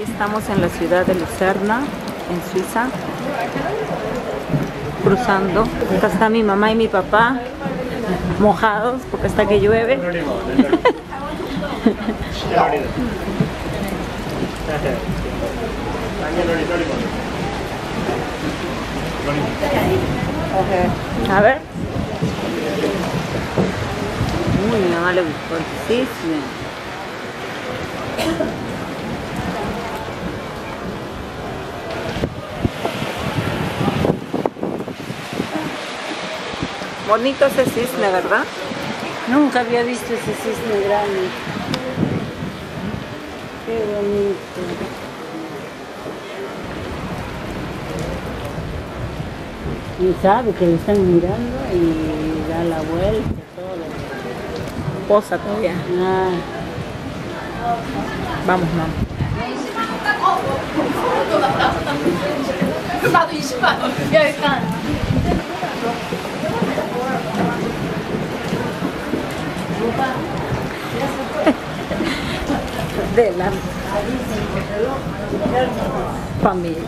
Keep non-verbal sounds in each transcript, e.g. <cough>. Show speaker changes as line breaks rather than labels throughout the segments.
Estamos en la ciudad de Lucerna, en Suiza, cruzando. Acá está mi mamá y mi papá, mojados porque hasta que llueve. <laughs> A ver. Uy, mi mamá le gustó. Bonito ese cisne, ¿verdad?
Nunca había visto ese cisne grande. Qué bonito. Y sabe que le están mirando y da la vuelta, todo.
Posa todavía.
Ah,
Vamos, mamá. <laughs> De la familia.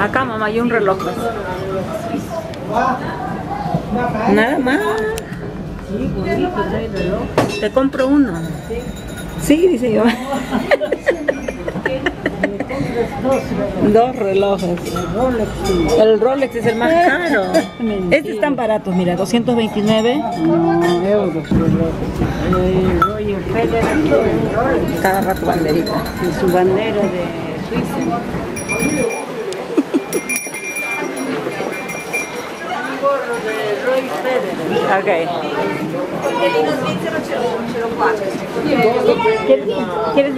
Acá, mamá, hay un reloj. Nada más. Te compro uno. Sí, dice yo. <laughs>
Dos relojes.
Dos relojes.
El Rolex sí.
El Rolex es el más caro.
Mentira. <laughs>
Estos están baratos, mira, 229
No, euros
cada rato banderita.
Y su bandera de Suiza.
Ok. ¿Quieres? ¿Quieres?